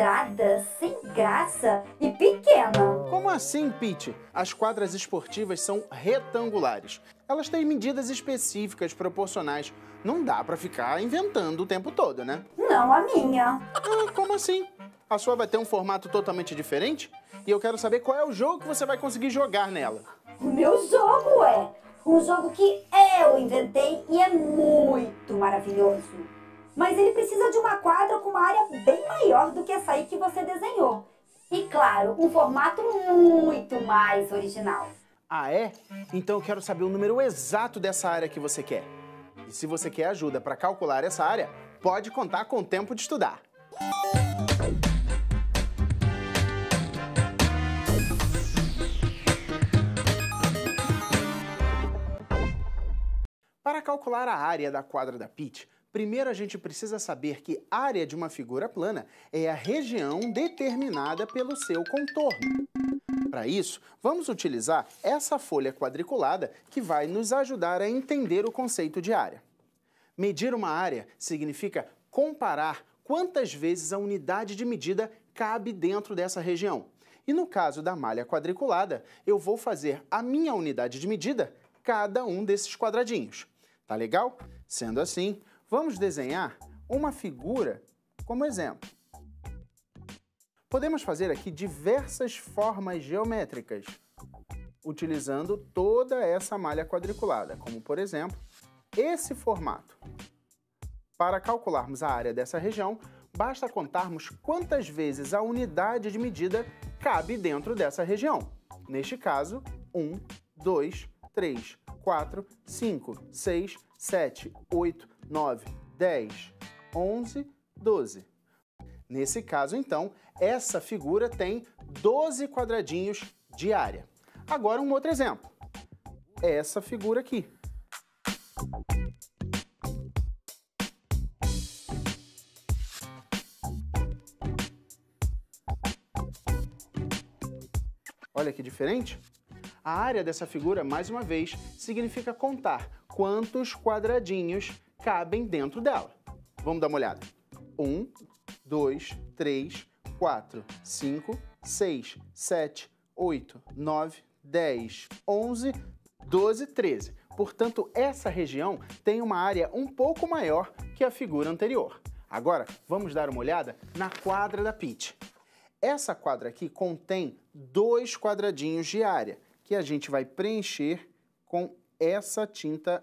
quadrada, sem graça e pequena. Como assim, Pete? As quadras esportivas são retangulares. Elas têm medidas específicas, proporcionais. Não dá pra ficar inventando o tempo todo, né? Não a minha. Ah, como assim? A sua vai ter um formato totalmente diferente? E eu quero saber qual é o jogo que você vai conseguir jogar nela. O meu jogo é um jogo que eu inventei e é muito maravilhoso. Mas ele precisa de uma quadra com uma área bem maior do que essa aí que você desenhou. E claro, um formato muito mais original. Ah, é? Então eu quero saber o número exato dessa área que você quer. E se você quer ajuda para calcular essa área, pode contar com o tempo de estudar. Para calcular a área da quadra da Pitch, primeiro a gente precisa saber que área de uma figura plana é a região determinada pelo seu contorno. Para isso, vamos utilizar essa folha quadriculada que vai nos ajudar a entender o conceito de área. Medir uma área significa comparar quantas vezes a unidade de medida cabe dentro dessa região. E no caso da malha quadriculada, eu vou fazer a minha unidade de medida cada um desses quadradinhos. Tá legal? Sendo assim, vamos desenhar uma figura como exemplo. Podemos fazer aqui diversas formas geométricas, utilizando toda essa malha quadriculada, como por exemplo, esse formato. Para calcularmos a área dessa região, basta contarmos quantas vezes a unidade de medida cabe dentro dessa região. Neste caso, 1, 2, 3, 4, 5, 6, 7, 8, 9, 10, 11, 12. Nesse caso, então, essa figura tem 12 quadradinhos de área. Agora, um outro exemplo. Essa figura aqui. Olha que diferente. A área dessa figura, mais uma vez, significa contar quantos quadradinhos cabem dentro dela. Vamos dar uma olhada. 1, 2, 3, 4, 5, 6, 7, 8, 9, 10, 11, 12, 13. Portanto, essa região tem uma área um pouco maior que a figura anterior. Agora, vamos dar uma olhada na quadra da Pitch. Essa quadra aqui contém dois quadradinhos de área que a gente vai preencher com essa tinta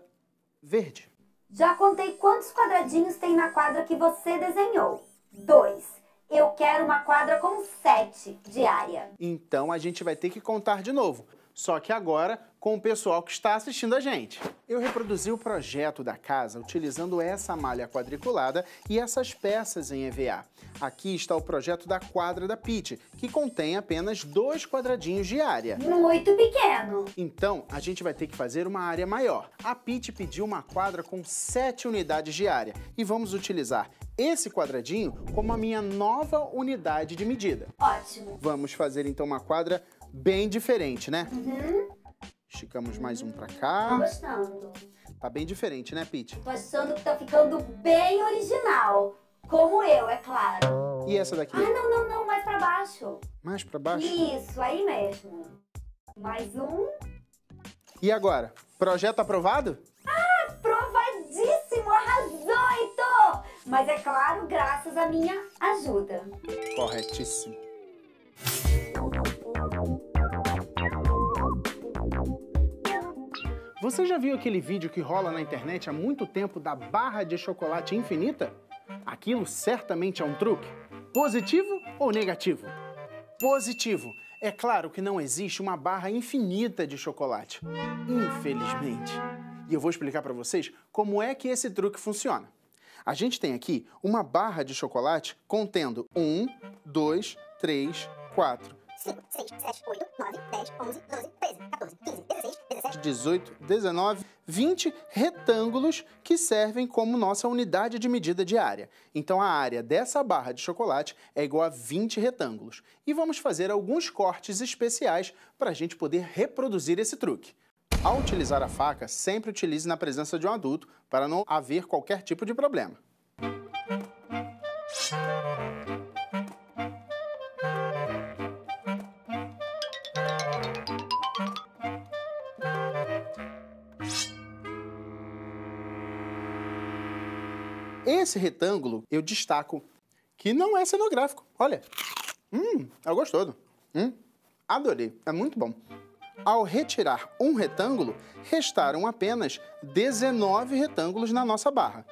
verde. Já contei quantos quadradinhos tem na quadra que você desenhou. Dois. Eu quero uma quadra com sete de área. Então a gente vai ter que contar de novo só que agora com o pessoal que está assistindo a gente. Eu reproduzi o projeto da casa utilizando essa malha quadriculada e essas peças em EVA. Aqui está o projeto da quadra da Pit, que contém apenas dois quadradinhos de área. Muito pequeno. Então, a gente vai ter que fazer uma área maior. A Pit pediu uma quadra com sete unidades de área e vamos utilizar esse quadradinho como a minha nova unidade de medida. Ótimo. Vamos fazer então uma quadra bem diferente, né? Uhum. Esticamos mais um pra cá. Tô gostando. Tá bem diferente, né, Pete? Tô achando que tá ficando bem original. Como eu, é claro. E essa daqui? Ah, não, não, não. Mais pra baixo. Mais pra baixo? Isso, aí mesmo. Mais um. E agora? Projeto aprovado? Ah, provadíssimo! Arrasou, Heitor! Mas é claro, graças à minha ajuda. Corretíssimo. Você já viu aquele vídeo que rola na internet há muito tempo da barra de chocolate infinita? Aquilo certamente é um truque. Positivo ou negativo? Positivo. É claro que não existe uma barra infinita de chocolate. Infelizmente. E eu vou explicar para vocês como é que esse truque funciona. A gente tem aqui uma barra de chocolate contendo 1, 2, 3, 4, 5, 6, 7, 8, 9, 10, 11, 12, 13, 14, 15, 16, 17, 18, 19, 20 retângulos que servem como nossa unidade de medida de área. Então a área dessa barra de chocolate é igual a 20 retângulos. E vamos fazer alguns cortes especiais para a gente poder reproduzir esse truque. Ao utilizar a faca, sempre utilize na presença de um adulto para não haver qualquer tipo de problema. Esse retângulo eu destaco que não é cenográfico. Olha, hum, é gostoso. Hum, adorei, é muito bom. Ao retirar um retângulo, restaram apenas 19 retângulos na nossa barra.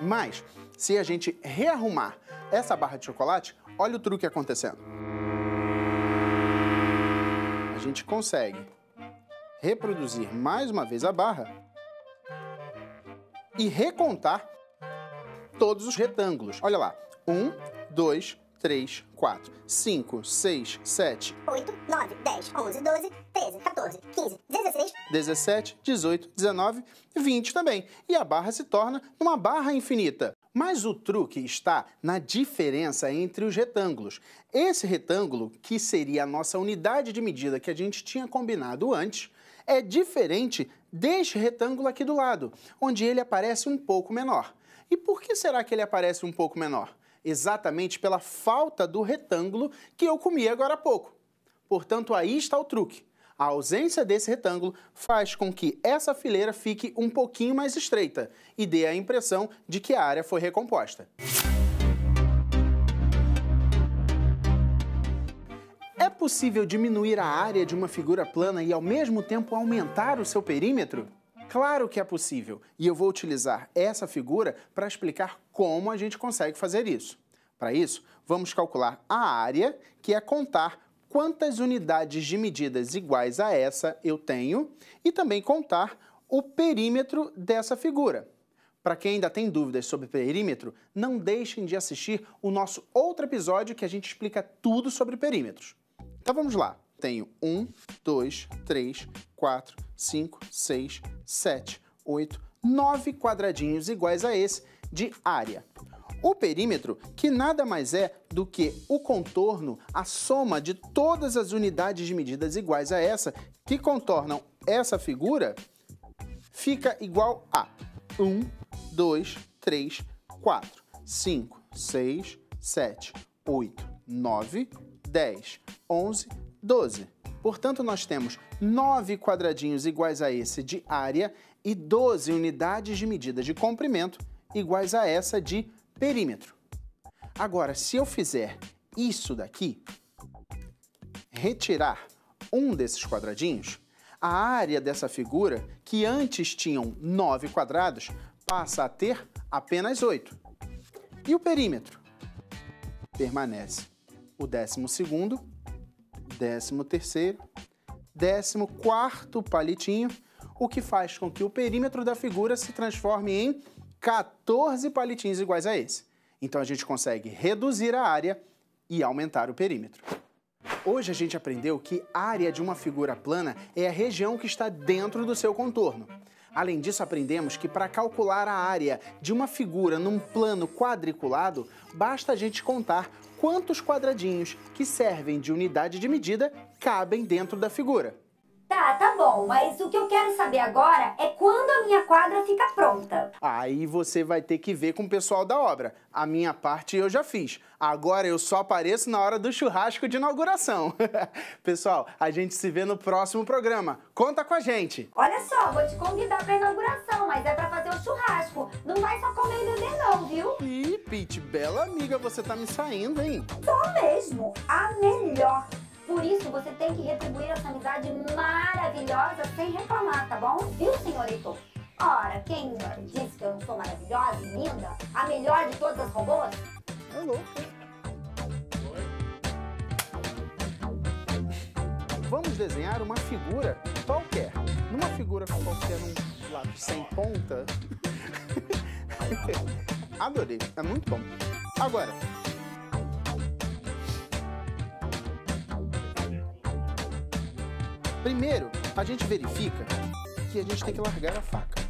Mas, se a gente rearrumar essa barra de chocolate, olha o truque acontecendo. A gente consegue reproduzir mais uma vez a barra e recontar todos os retângulos. Olha lá. Um, dois, 3, 4, 5, 6, 7, 8, 9, 10, 11, 12, 13, 14, 15, 16, 17, 18, 19, 20 também. E a barra se torna uma barra infinita. Mas o truque está na diferença entre os retângulos. Esse retângulo, que seria a nossa unidade de medida que a gente tinha combinado antes, é diferente deste retângulo aqui do lado, onde ele aparece um pouco menor. E por que será que ele aparece um pouco menor? exatamente pela falta do retângulo que eu comi agora há pouco. Portanto, aí está o truque. A ausência desse retângulo faz com que essa fileira fique um pouquinho mais estreita e dê a impressão de que a área foi recomposta. É possível diminuir a área de uma figura plana e ao mesmo tempo aumentar o seu perímetro? Claro que é possível, e eu vou utilizar essa figura para explicar como a gente consegue fazer isso. Para isso, vamos calcular a área, que é contar quantas unidades de medidas iguais a essa eu tenho, e também contar o perímetro dessa figura. Para quem ainda tem dúvidas sobre perímetro, não deixem de assistir o nosso outro episódio que a gente explica tudo sobre perímetros. Então vamos lá tenho 1, 2, 3, 4, 5, 6, 7, 8, 9 quadradinhos iguais a esse de área. O perímetro, que nada mais é do que o contorno, a soma de todas as unidades de medidas iguais a essa, que contornam essa figura, fica igual a 1, 2, 3, 4, 5, 6, 7, 8, 9, 10, 11, 12. Portanto, nós temos 9 quadradinhos iguais a esse de área e 12 unidades de medida de comprimento iguais a essa de perímetro. Agora, se eu fizer isso daqui, retirar um desses quadradinhos, a área dessa figura, que antes tinham 9 quadrados, passa a ter apenas 8. E o perímetro? Permanece o décimo segundo décimo terceiro, décimo quarto palitinho, o que faz com que o perímetro da figura se transforme em 14 palitinhos iguais a esse. Então a gente consegue reduzir a área e aumentar o perímetro. Hoje a gente aprendeu que área de uma figura plana é a região que está dentro do seu contorno. Além disso, aprendemos que para calcular a área de uma figura num plano quadriculado, basta a gente contar quantos quadradinhos que servem de unidade de medida cabem dentro da figura. Tá, tá bom, mas o que eu quero saber agora é quando a minha quadra fica pronta. Aí você vai ter que ver com o pessoal da obra. A minha parte eu já fiz. Agora eu só apareço na hora do churrasco de inauguração. pessoal, a gente se vê no próximo programa. Conta com a gente. Olha só, vou te convidar pra inauguração, mas é pra fazer o churrasco. Não vai só comer e beber não, viu? Ih, Pete, bela amiga, você tá me saindo, hein? Tô mesmo, a melhor. Por isso, você tem que retribuir essa amizade maravilhosa sem reclamar, tá bom? Viu, senhor Heitor? Ora, quem disse que eu não sou maravilhosa e linda? A melhor de todas as robôs? É louco. Vamos desenhar uma figura qualquer. Numa figura qualquer, um lápis sem ponta. Adorei, é muito bom. Agora, Primeiro, a gente verifica que a gente tem que largar a faca.